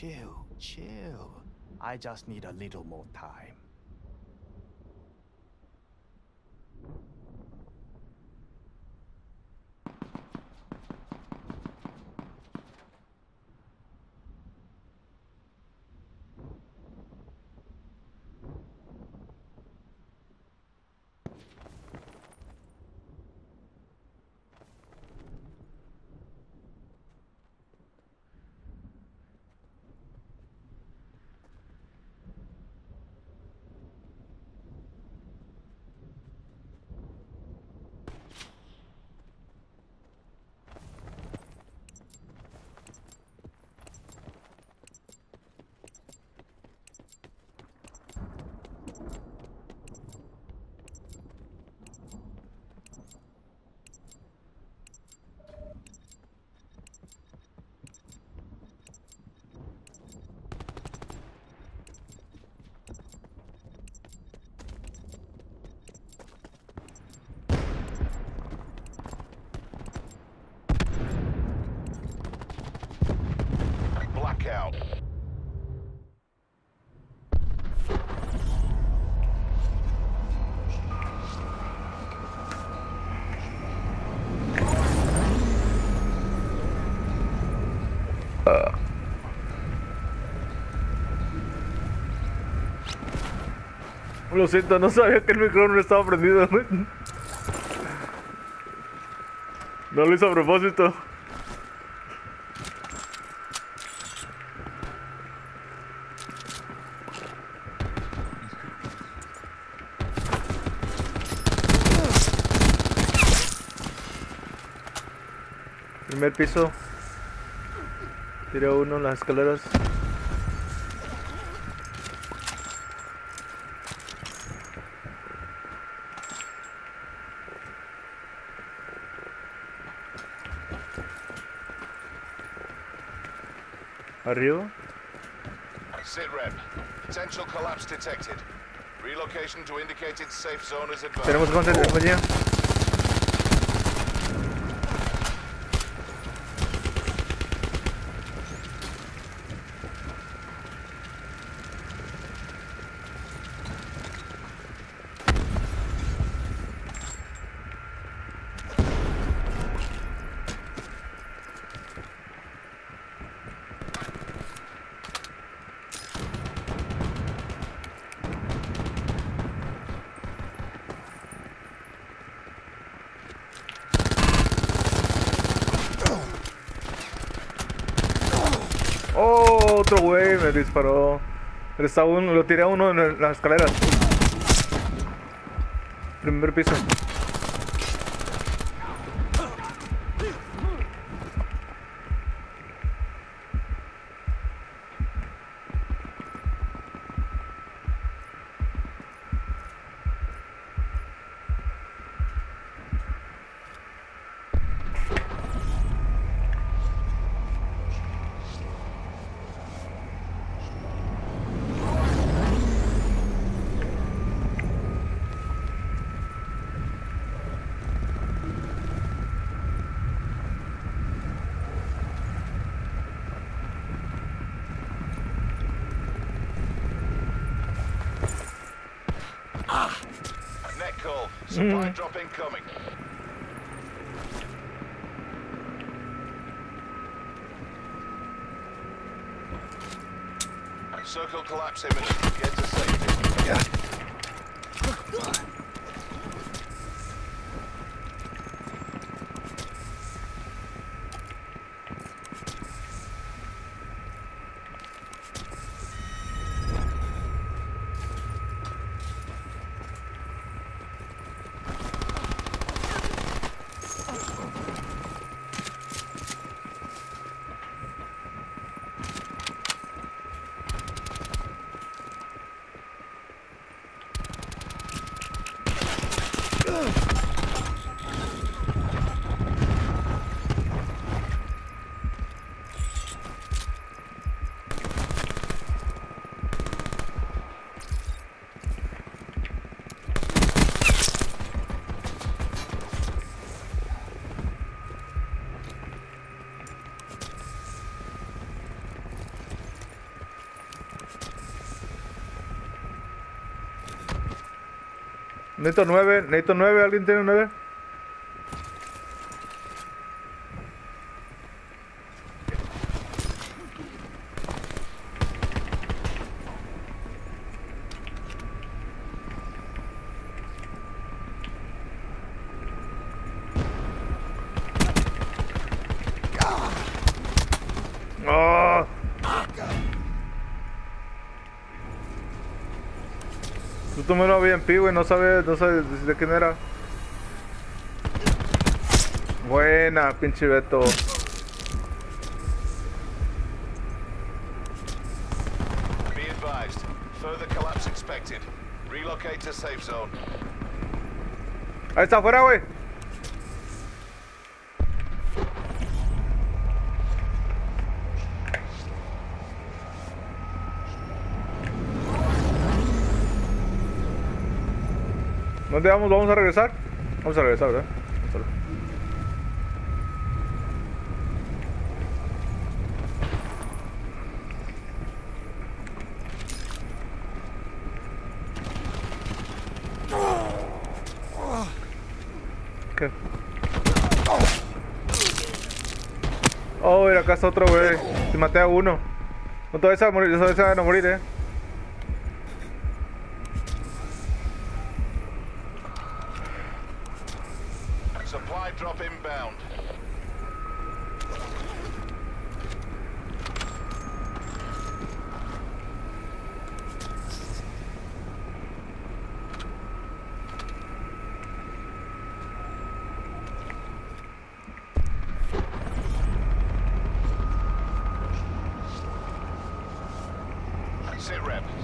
chill, chill. I just need a little more time. Lo siento, no sabía que el micrófono estaba prendido. No lo hice a propósito. Primer piso. Tiré uno en las escaleras. Arriba. Sit rep. Potential collapse detected. Relocation to indicated safe zone is advised. Tenemos contra Oh, otro güey me disparó. Está uno, lo tiré a uno en las escaleras. Primer piso. Supply hmm. drop incoming. Circle collapse imminent. Get to safety. Necesito 9, necesito 9, ¿alguien tiene 9? Tú tomé una BMP, güey, no sabes, no sabes de quién era. Buena, pinche Beto. Be advised. Further collapse expected. Relocate to safe zone. Ahí está afuera, güey. ¿Dónde vamos? ¿Vamos a regresar? Vamos a regresar, ¿verdad? ¿Qué? Oh, mira, acá está otro, güey. Te maté a uno. No te vas a morir, no te vas a morir, eh.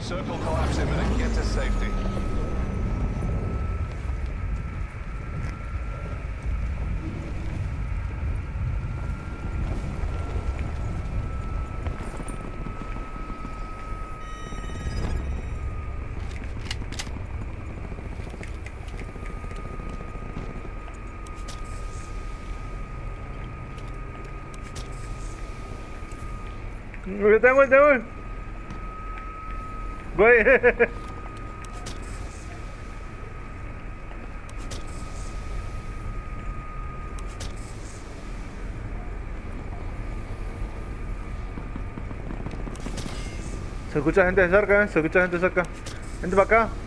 Circle collapse imminent. Get to safety. Tengo, tengo. Băi! Se escucha gente de cerca, eh? se escucha gente de cerca. Gente para acá.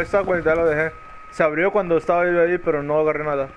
Está, güey, ya lo dejé. Se abrió cuando estaba yo ahí, pero no agarré nada.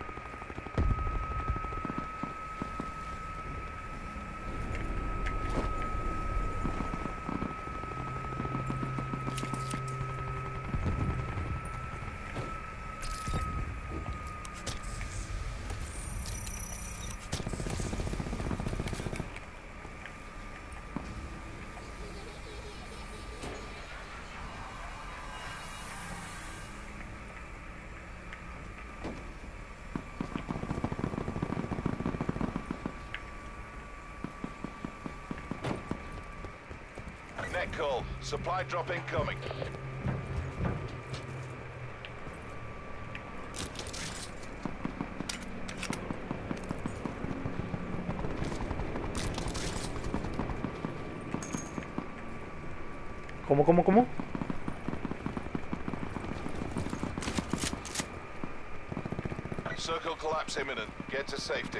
Call. Supply drop incoming. ¿Cómo, cómo, cómo? Circle collapse imminent. Get to safety.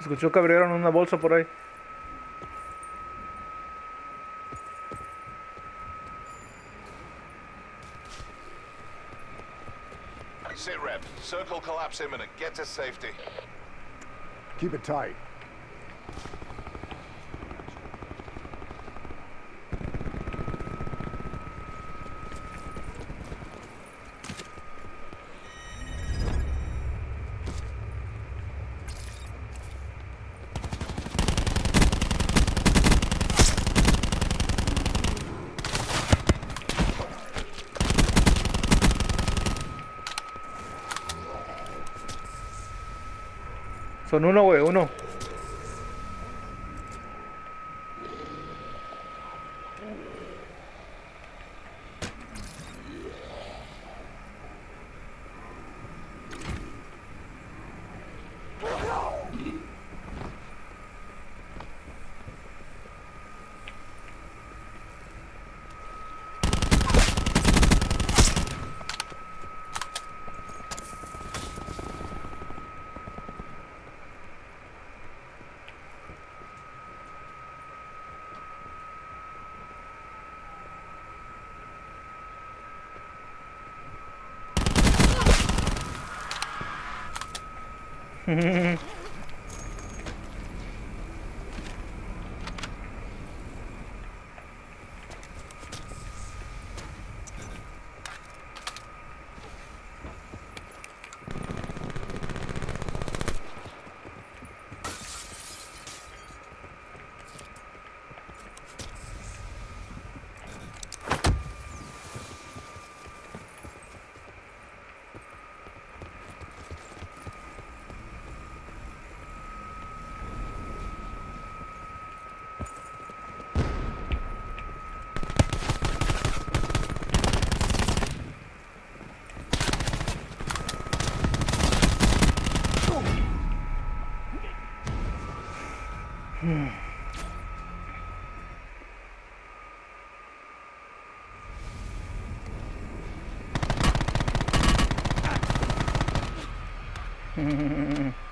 Escuchó que abrieron una bolsa por ahí. Sit rep. Circle collapse imminent. Get to safety. Keep it tight. Son uno, güey, uno. No. Mm-hmm. Mm-hmm.